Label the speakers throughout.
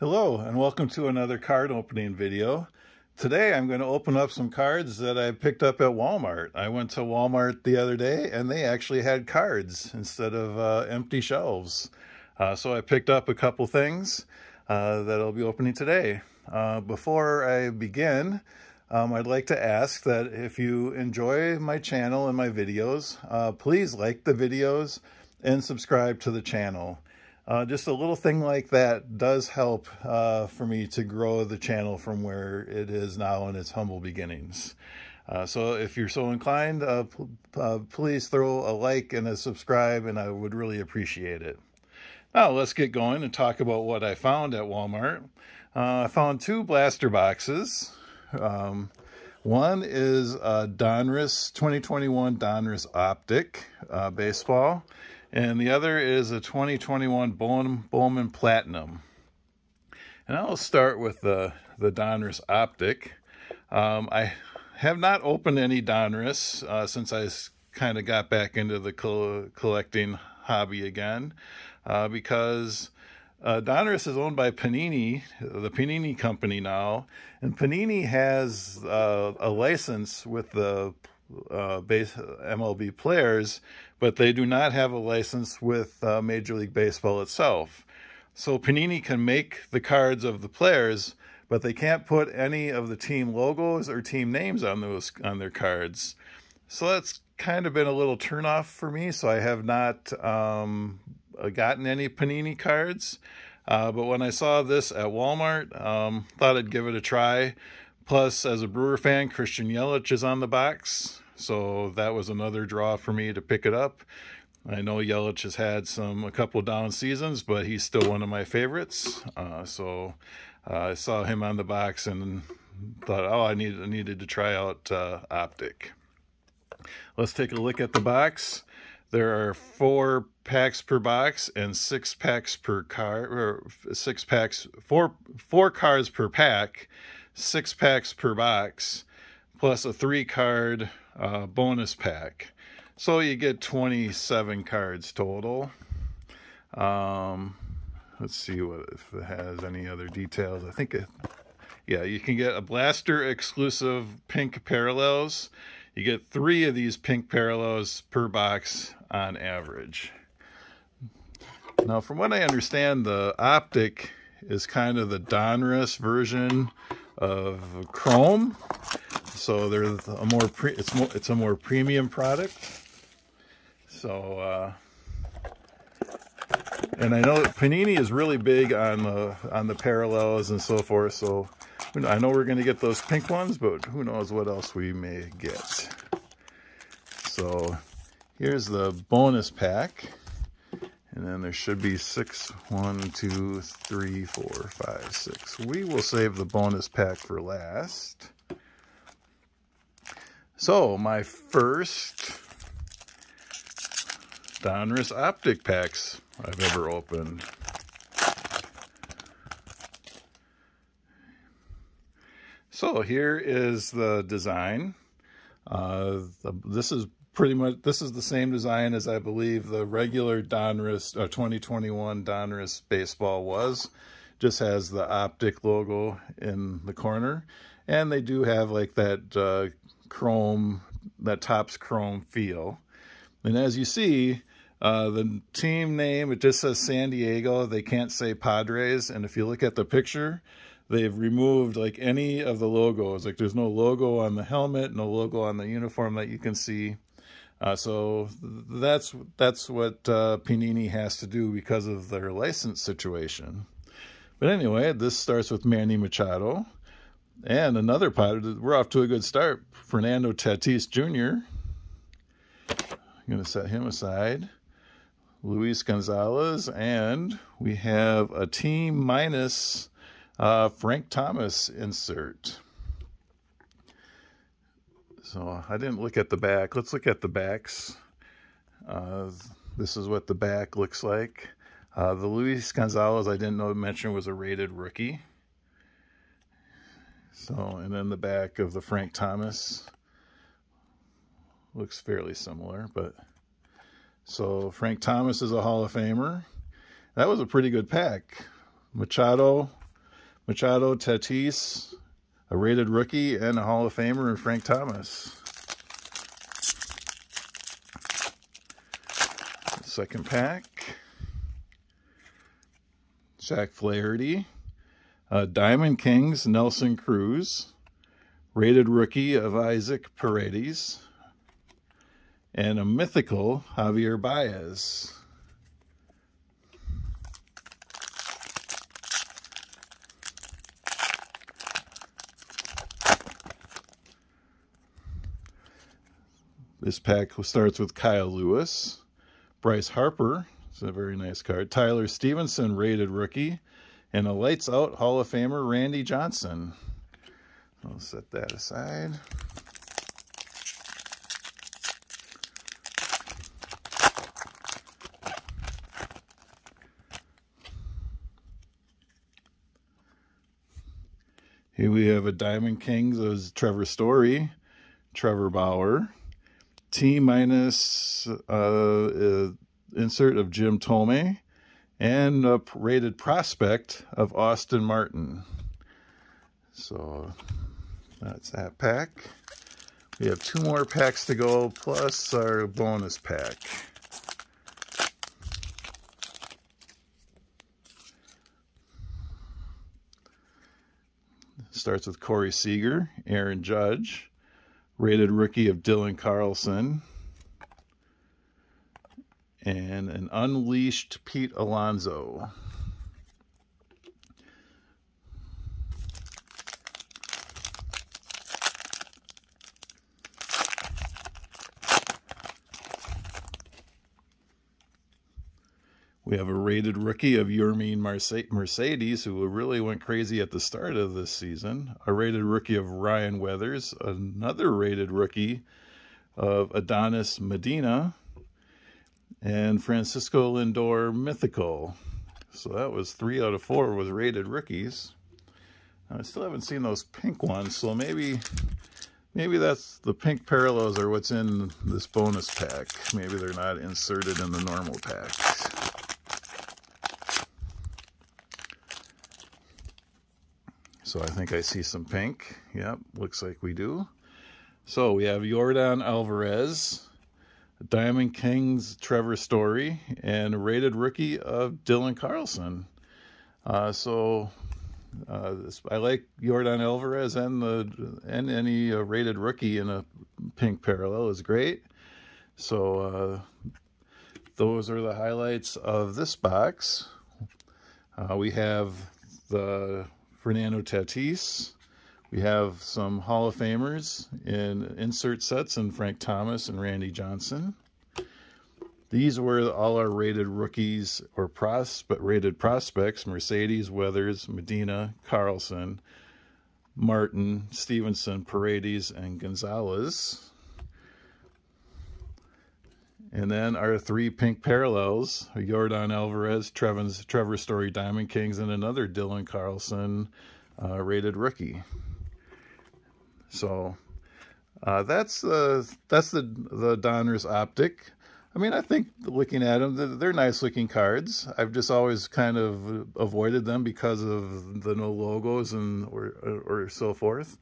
Speaker 1: Hello and welcome to another card opening video. Today I'm going to open up some cards that I picked up at Walmart. I went to Walmart the other day and they actually had cards instead of uh, empty shelves. Uh, so I picked up a couple things uh, that I'll be opening today. Uh, before I begin, um, I'd like to ask that if you enjoy my channel and my videos, uh, please like the videos and subscribe to the channel. Uh, just a little thing like that does help uh, for me to grow the channel from where it is now in its humble beginnings. Uh, so if you're so inclined, uh, uh, please throw a like and a subscribe, and I would really appreciate it. Now let's get going and talk about what I found at Walmart. Uh, I found two blaster boxes. Um, one is a Donruss 2021 Donruss Optic baseball and the other is a 2021 Bowman, Bowman Platinum. And I'll start with the, the Donruss Optic. Um, I have not opened any Donruss uh, since I kind of got back into the co collecting hobby again uh, because uh, Donruss is owned by Panini, the Panini company now, and Panini has uh, a license with the uh, base MLB players, but they do not have a license with uh, Major League Baseball itself. So Panini can make the cards of the players, but they can't put any of the team logos or team names on those on their cards. So that's kind of been a little turnoff for me. So I have not um, gotten any Panini cards. Uh, but when I saw this at Walmart, um, thought I'd give it a try. Plus, as a Brewer fan, Christian Yelich is on the box, so that was another draw for me to pick it up. I know Yelich has had some a couple down seasons, but he's still one of my favorites. Uh, so uh, I saw him on the box and thought, oh, I needed I needed to try out uh, Optic. Let's take a look at the box. There are four packs per box and six packs per car, or six packs, four four cards per pack six packs per box, plus a three card uh, bonus pack. So you get 27 cards total. Um, let's see what if it has any other details. I think it, yeah, you can get a blaster exclusive pink parallels. You get three of these pink parallels per box on average. Now, from what I understand, the optic is kind of the Donruss version of chrome. So there's a more pre it's more it's a more premium product. So uh, and I know that Panini is really big on the on the parallels and so forth. So I know we're going to get those pink ones, but who knows what else we may get. So here's the bonus pack. And then there should be six, one, two, three, four, five, six. We will save the bonus pack for last. So my first Donruss Optic packs I've ever opened. So here is the design. Uh, the, this is pretty much, this is the same design as I believe the regular Donruss, uh, 2021 Donruss baseball was. Just has the optic logo in the corner. And they do have like that uh, chrome, that tops chrome feel. And as you see, uh, the team name, it just says San Diego. They can't say Padres. And if you look at the picture, they've removed like any of the logos. Like there's no logo on the helmet, no logo on the uniform that you can see. Uh, so that's that's what uh, Panini has to do because of their license situation. But anyway, this starts with Manny Machado. And another pilot, we're off to a good start. Fernando Tatis Jr. I'm going to set him aside. Luis Gonzalez. And we have a team minus uh, Frank Thomas insert. So I didn't look at the back. Let's look at the backs. Uh, this is what the back looks like. Uh, the Luis Gonzalez I didn't know mention was a rated rookie. So, and then the back of the Frank Thomas looks fairly similar, but so Frank Thomas is a Hall of Famer. That was a pretty good pack. Machado, Machado Tatis, a rated rookie, and a Hall of Famer in Frank Thomas. Second pack. Jack Flaherty. Uh, Diamond Kings, Nelson Cruz. Rated rookie of Isaac Paredes. And a mythical Javier Baez. This pack starts with Kyle Lewis, Bryce Harper, it's a very nice card, Tyler Stephenson, rated rookie, and a lights out Hall of Famer, Randy Johnson. I'll set that aside. Here we have a Diamond Kings as Trevor Story, Trevor Bauer, T minus uh, uh, insert of Jim Thome, and a rated prospect of Austin Martin. So that's that pack. We have two more packs to go, plus our bonus pack. Starts with Corey Seager, Aaron Judge, rated rookie of Dylan Carlson, and an unleashed Pete Alonso. We have a rated rookie of Yermin Mercedes, who really went crazy at the start of this season. A rated rookie of Ryan Weathers. Another rated rookie of Adonis Medina. And Francisco Lindor Mythical. So that was three out of four was rated rookies. I still haven't seen those pink ones, so maybe maybe that's the pink parallels are what's in this bonus pack. Maybe they're not inserted in the normal packs. So I think I see some pink. Yep, looks like we do. So we have Yordan Alvarez, Diamond Kings Trevor Story, and rated rookie of Dylan Carlson. Uh, so uh, this, I like Yordan Alvarez and the and any uh, rated rookie in a pink parallel is great. So uh, those are the highlights of this box. Uh, we have the Fernando Tatis. We have some Hall of Famers in insert sets and Frank Thomas and Randy Johnson. These were all our rated rookies or prospect rated prospects, Mercedes, Weathers, Medina, Carlson, Martin, Stephenson, Paredes, and Gonzalez. And then our three pink parallels, Yordan Alvarez, Trevin's, Trevor Story Diamond Kings, and another Dylan Carlson uh, rated rookie. So uh, that's uh, that's the the Donruss Optic. I mean, I think looking at them, they're nice looking cards. I've just always kind of avoided them because of the no logos and or or so forth.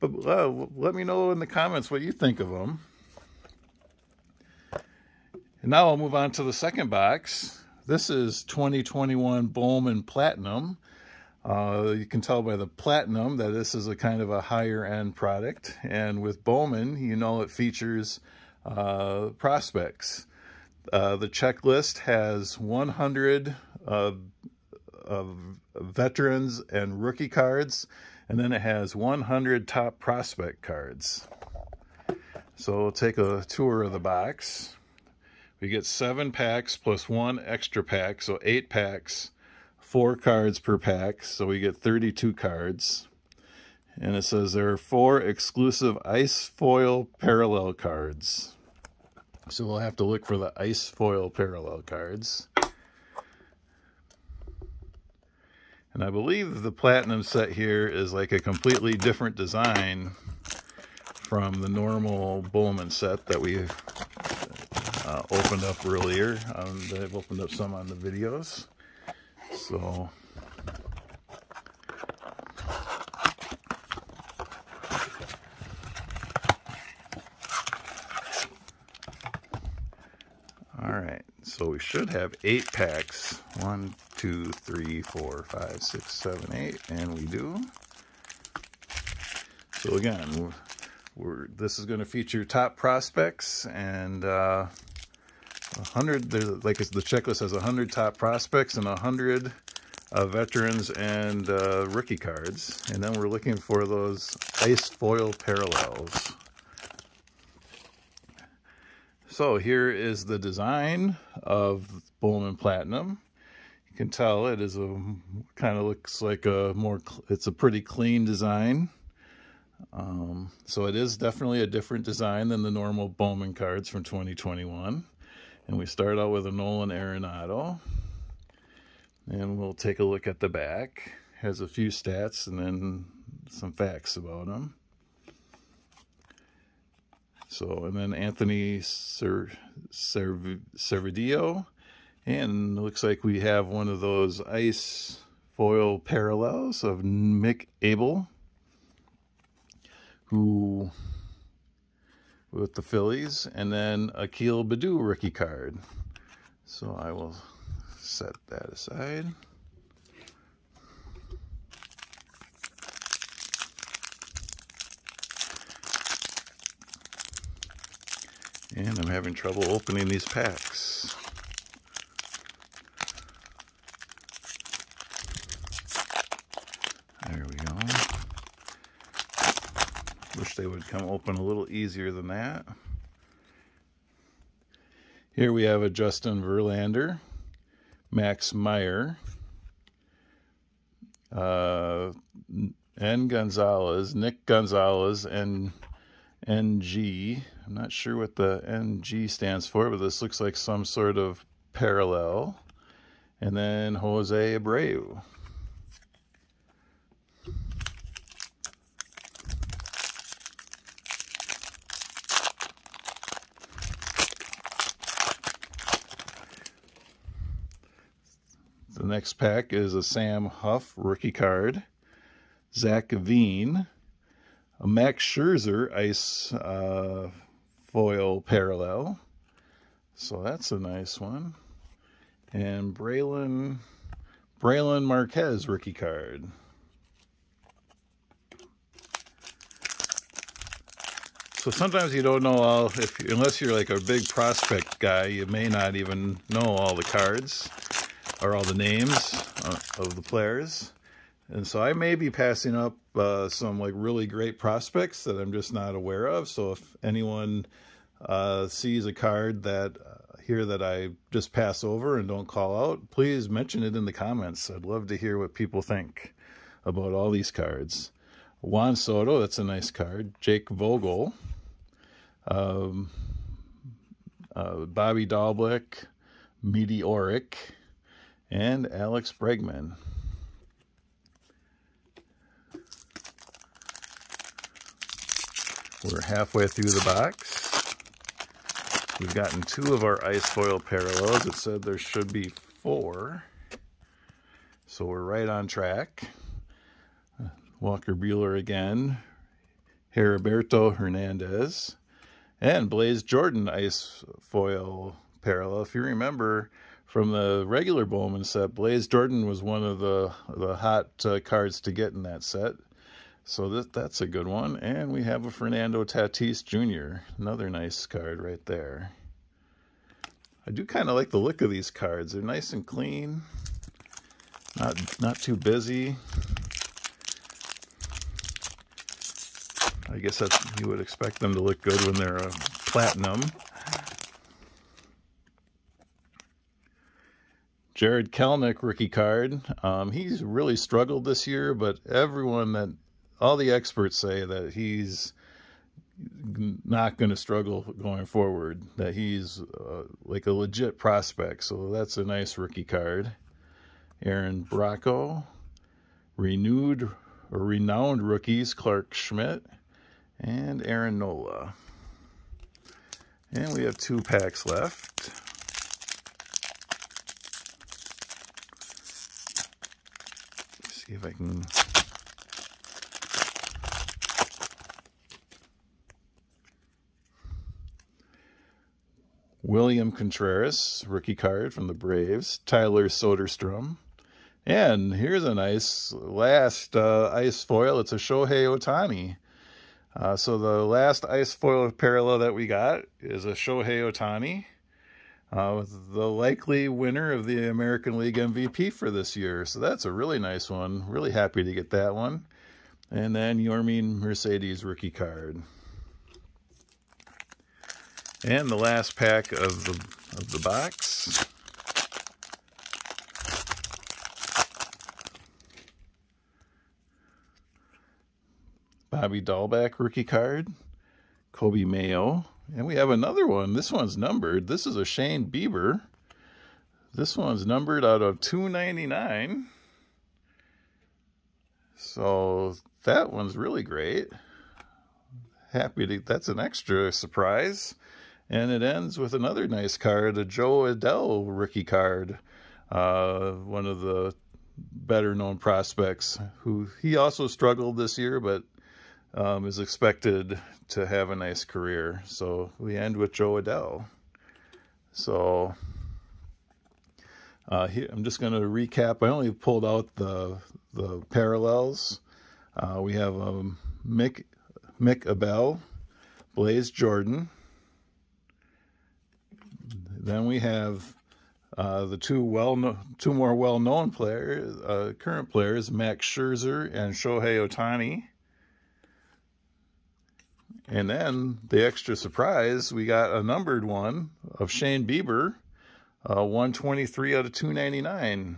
Speaker 1: But uh, let me know in the comments what you think of them. And now I'll move on to the second box. This is 2021 Bowman Platinum. Uh, you can tell by the platinum that this is a kind of a higher end product. And with Bowman, you know it features uh, prospects. Uh, the checklist has 100 of veterans and rookie cards, and then it has 100 top prospect cards. So we'll take a tour of the box. We get seven packs plus one extra pack, so eight packs, four cards per pack, so we get 32 cards. And it says there are four exclusive ice foil parallel cards. So we'll have to look for the ice foil parallel cards. And I believe the platinum set here is like a completely different design from the normal Bowman set that we uh, opened up earlier. Um, I've opened up some on the videos. So, all right. So we should have eight packs. One, two, three, four, five, six, seven, eight, and we do. So again, we're, we're, this is going to feature top prospects and. Uh, 100, there's, like the checklist has 100 top prospects and 100 uh, veterans and uh, rookie cards. And then we're looking for those ice foil parallels. So here is the design of Bowman Platinum. You can tell it is a kind of looks like a more, it's a pretty clean design. Um, so it is definitely a different design than the normal Bowman cards from 2021. And we start out with a Nolan Arenado. And we'll take a look at the back. Has a few stats and then some facts about him. So, and then Anthony Servideo. And looks like we have one of those ice foil parallels of Mick Abel who with the Phillies, and then Akil Baddoo rookie card. So I will set that aside. And I'm having trouble opening these packs. They would come open a little easier than that. Here we have a Justin Verlander, Max Meyer, uh, N. Gonzalez, Nick Gonzalez, and NG. I'm not sure what the NG stands for, but this looks like some sort of parallel. And then Jose Abreu. Next pack is a Sam Huff rookie card, Zach Veen, a Max Scherzer ice uh, foil parallel. So that's a nice one. And Brailyn, Brailyn Marquez rookie card. So sometimes you don't know all, if unless you're like a big prospect guy, you may not even know all the cards are all the names uh, of the players. And so I may be passing up uh, some like really great prospects that I'm just not aware of. So if anyone uh, sees a card that uh, here that I just pass over and don't call out, please mention it in the comments. I'd love to hear what people think about all these cards. Juan Soto, that's a nice card. Jake Vogel. Um, uh, Bobby Dalbec. Meteoric and Alex Bregman. We're halfway through the box. We've gotten two of our ice foil parallels. It said there should be four. So we're right on track. Walker Buehler again. Heriberto Hernandez. And Blaze Jordan ice foil parallel. If you remember, from the regular Bowman set, Blaze Jordan was one of the the hot uh, cards to get in that set. So that that's a good one. And we have a Fernando Tatis Jr., another nice card right there. I do kind of like the look of these cards. They're nice and clean, not not too busy. I guess that's you would expect them to look good when they're a platinum. Jarred Kelenic rookie card. Um, he's really struggled this year, but everyone that, all the experts say that he's not going to struggle going forward, that he's uh, like a legit prospect. So that's a nice rookie card. Aaron Bracco, renewed or renowned rookies, Clark Schmidt and Aaron Nola. And we have two packs left. see if I can William Contreras, rookie card from the Braves, Tyler Soderstrom. And here's a nice last uh, ice foil. It's a Shohei Ohtani. Uh, so the last ice foil parallel that we got is a Shohei Ohtani, uh, the likely winner of the American League MVP for this year. So that's a really nice one. Really happy to get that one. And then Yermin Mercedes rookie card. And the last pack of the of the box. Bobby Dalbec rookie card. Coby Mayo. And we have another one. This one's numbered. This is a Shane Bieber. This one's numbered out of 299. So that one's really great. Happy to, that's an extra surprise. And it ends with another nice card, a Jo Adell rookie card. Uh, one of the better known prospects who he also struggled this year, but um, is expected to have a nice career. So we end with Jo Adell. So uh, here, I'm just going to recap. I only pulled out the the parallels. Uh, we have um, Mick Mick Abel, Blaze Jordan. Then we have uh, the two well two more well known players, uh, current players, Max Scherzer and Shohei Ohtani. And then the extra surprise, we got a numbered one of Shane Bieber, uh, 123 out of 299.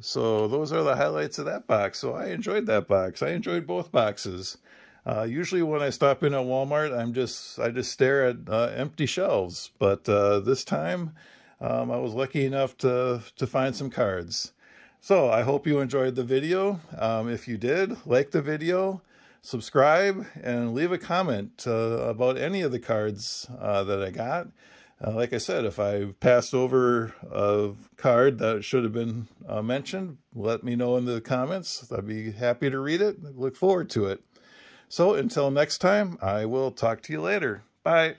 Speaker 1: So those are the highlights of that box. So I enjoyed that box. I enjoyed both boxes. Uh, usually when I stop in at Walmart, I'm just I just stare at uh, empty shelves. But uh, this time, um, I was lucky enough to to find some cards. So I hope you enjoyed the video. Um, if you did, like the video subscribe and leave a comment uh, about any of the cards uh, that I got. Uh, like I said, if I passed over a card that should have been uh, mentioned, let me know in the comments. I'd be happy to read it. Look forward to it. So until next time, I will talk to you later. Bye.